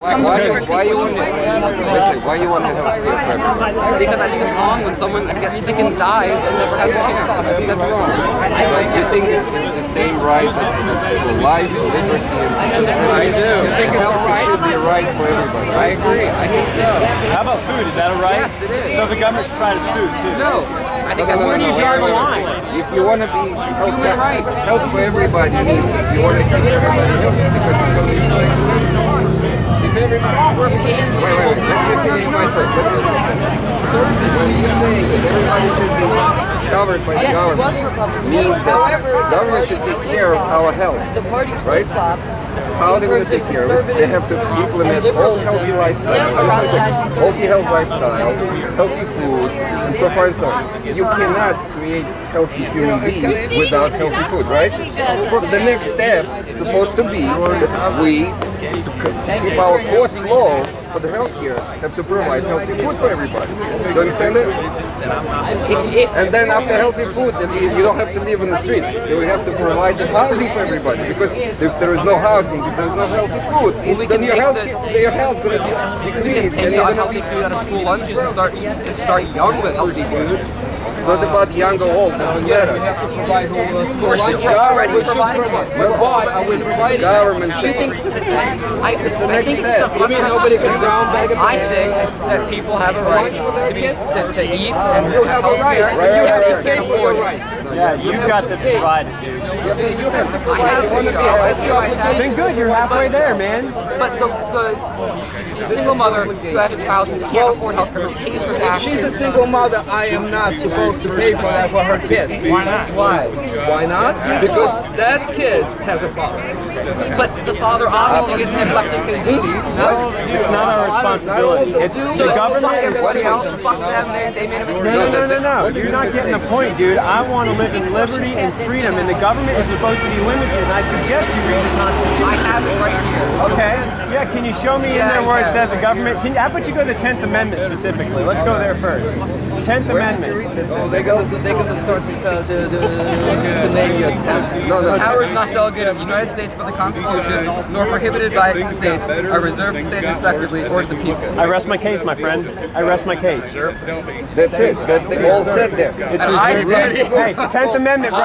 Why, why, why you want listen, why you want to health care for everyone? Because I think it's wrong when someone gets sick and dies and never has a chance. I think that's wrong. Like, you think it's, it's the same right as you know, to life, liberty, and I do. Health it should be a right for everybody. I agree. I think so. How about food? Is that a right? Yes, it is. So the government should provide us food too. No. I think No, no, no, where do no, you draw the line? If you want to be health, Human rights. health for everybody, you if you want to keep everybody healthy, because it's going to be you say that everybody should be covered by the government, means that government should take care of our health, right? How are they going to take care of it? They have to implement all healthy lifestyle, healthy health lifestyle, healthy food, and so far and so on. You cannot create healthy human beings without healthy food, right? So the next step is supposed to be that we, to keep our costs low for the healthcare, have to provide healthy food for everybody. Do you understand it? If, if, And then after healthy food, then you, you don't have to live on the street. So we have to provide the housing for everybody. Because if there is no housing, if there is no healthy food, we then your health, the- your health going to decrease. And the you're going to unhealthy be. food out of school lunches and start and start young with healthy food. It's not about young or old. Doesn't matter. We're already providing it. The government Do you think should. that, I, It's the I next think step. it's a fundamental I think that people have a right to be to, to eat and to have health care, Right, right, even if right, they right. Can't afford it. Yeah, you've got to provide it, dude. I have a job. I see my tax. Then good, you're halfway there, man. But the, the single mother who has a child who can't afford health care, who pays her taxes. She's a single mother. I am not supposed to pay for that for her kid. Why not? Why? Why not? Because that kid has a father. But the father obviously is neglecting his duty. It's not our responsibility. It's So the government. is- everybody else. Fuck them. They, they made a mistake. No, no, no, no, no. You're not getting the point, dude. I want to live in liberty and freedom, and the government is supposed to be limited. And I suggest you read the Constitution. I have it right here. Okay. Yeah. Can you show me in there where it says the government? Can, how about you go to the Tenth Amendment specifically? Let's go there first. Tenth Amendment. They got to they got to start to uh, the, the, to name your town. No, no. Power is not delegated of the United States by the Constitution, nor prohibited by its states, are reserved to states respectively or to the people. I rest my case, my friend. I rest my case. That's it. That's they all said there. It's And I reserved. Hey, Tenth Amendment, bro.